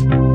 you